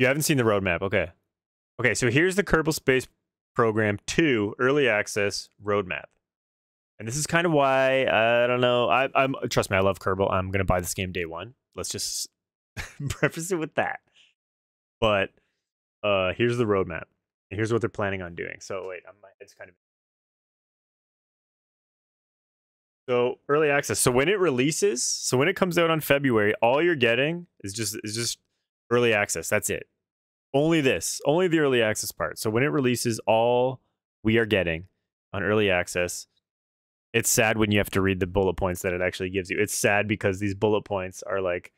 You haven't seen the roadmap. Okay. Okay, so here's the Kerbal Space Program 2 early access roadmap. And this is kind of why I don't know. I, I'm trust me, I love Kerbal. I'm gonna buy this game day one. Let's just preface it with that. But uh here's the roadmap. And here's what they're planning on doing. So wait, I'm, my head's kind of so early access. So when it releases, so when it comes out on February, all you're getting is just is just early access. That's it. Only this, only the early access part. So when it releases, all we are getting on early access. It's sad when you have to read the bullet points that it actually gives you. It's sad because these bullet points are like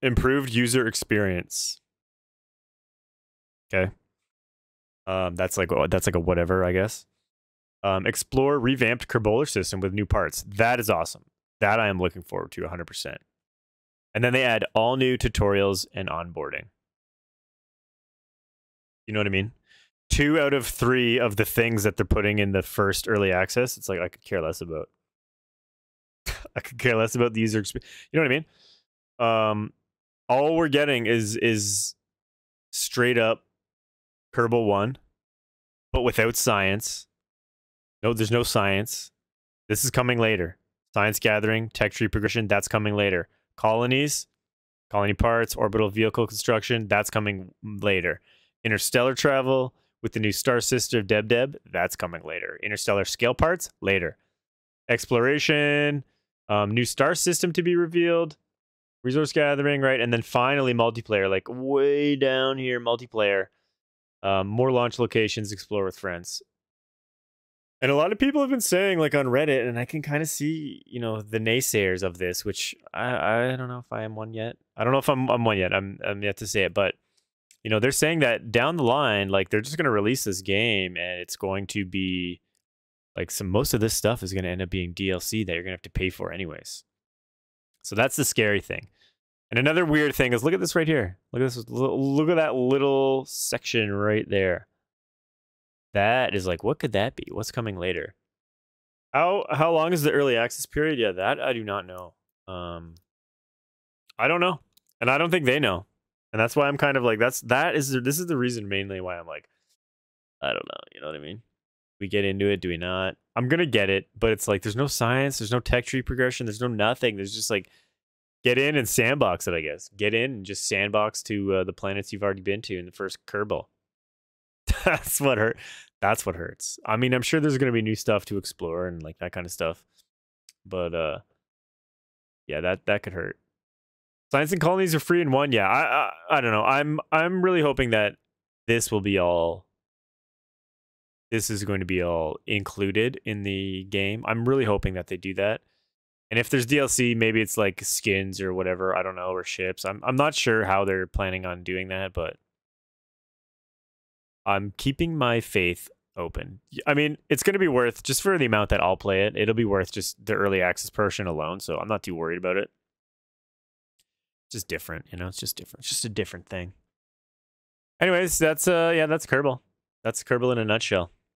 improved user experience. Okay. Um, that's like that's like a whatever, I guess. Um, explore revamped Kerbolar system with new parts. That is awesome. That I am looking forward to 100%. And then they add all new tutorials and onboarding. You know what I mean? Two out of three of the things that they're putting in the first early access, it's like I could care less about. I could care less about the user experience. You know what I mean? Um, all we're getting is is straight up Kerbal One, but without science. No, there's no science. This is coming later. Science gathering, tech tree progression, that's coming later colonies, colony parts, orbital vehicle construction, that's coming later. Interstellar travel with the new star sister Debdeb, that's coming later. Interstellar scale parts, later. Exploration, um, new star system to be revealed, resource gathering, right? And then finally multiplayer, like way down here, multiplayer. Um, more launch locations, explore with friends. And a lot of people have been saying, like on Reddit, and I can kind of see, you know, the naysayers of this, which I, I don't know if I am one yet. I don't know if I'm, I'm one yet. I'm, I'm yet to say it, but you know, they're saying that down the line, like they're just going to release this game, and it's going to be like some most of this stuff is going to end up being DLC that you're going to have to pay for anyways. So that's the scary thing. And another weird thing is look at this right here. Look at this. Look at that little section right there. That is like, what could that be? What's coming later? How how long is the early access period? Yeah, that I do not know. Um, I don't know, and I don't think they know, and that's why I'm kind of like that's that is this is the reason mainly why I'm like, I don't know. You know what I mean? We get into it, do we not? I'm gonna get it, but it's like there's no science, there's no tech tree progression, there's no nothing. There's just like get in and sandbox it. I guess get in and just sandbox to uh, the planets you've already been to in the first Kerbal. that's what hurt. That's what hurts. I mean, I'm sure there's gonna be new stuff to explore and like that kind of stuff, but uh, yeah, that that could hurt. Science and colonies are free in one. Yeah, I, I I don't know. I'm I'm really hoping that this will be all. This is going to be all included in the game. I'm really hoping that they do that. And if there's DLC, maybe it's like skins or whatever. I don't know, or ships. I'm I'm not sure how they're planning on doing that, but I'm keeping my faith open. I mean, it's going to be worth just for the amount that I'll play it. It'll be worth just the early access portion alone. So I'm not too worried about it. Just different, you know. It's just different. It's just a different thing. Anyways, that's uh, yeah, that's Kerbal. That's Kerbal in a nutshell.